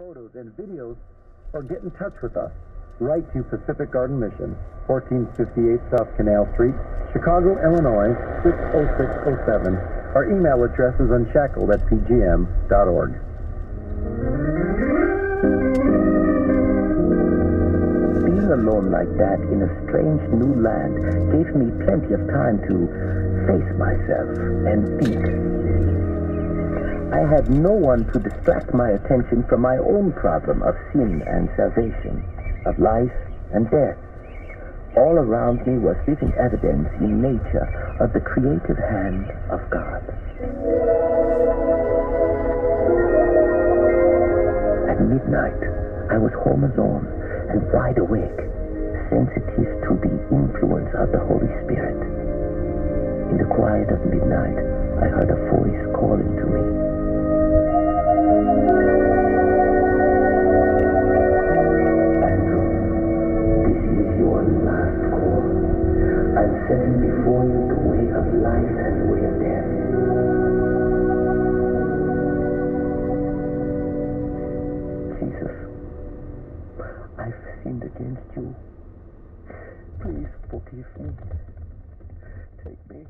photos and videos, or get in touch with us, write to Pacific Garden Mission, 1458 South Canal Street, Chicago, Illinois, 60607. Our email address is unshackled at pgm.org. Being alone like that in a strange new land gave me plenty of time to face myself and think. I had no one to distract my attention from my own problem of sin and salvation, of life and death. All around me was living evidence in nature of the creative hand of God. At midnight, I was home alone and wide awake, sensitive to the influence of the Holy Spirit. In the quiet of midnight, I heard a voice calling to setting before you the way of life and the way of death. Jesus, I've sinned against you. Please forgive me. Take me